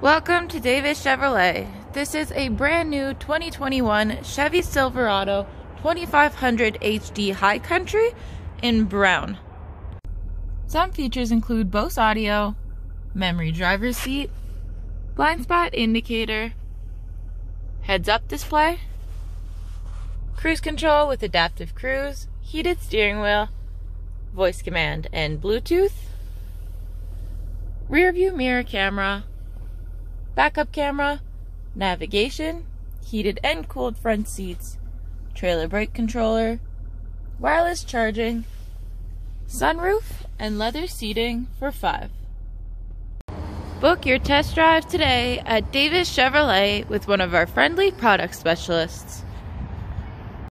Welcome to Davis Chevrolet. This is a brand new 2021 Chevy Silverado 2500 HD High Country in brown. Some features include Bose audio, memory driver's seat, blind spot indicator, heads up display, cruise control with adaptive cruise, heated steering wheel, voice command and Bluetooth, rear view mirror camera, backup camera, navigation, heated and cooled front seats, trailer brake controller, wireless charging, sunroof, and leather seating for five. Book your test drive today at Davis Chevrolet with one of our friendly product specialists.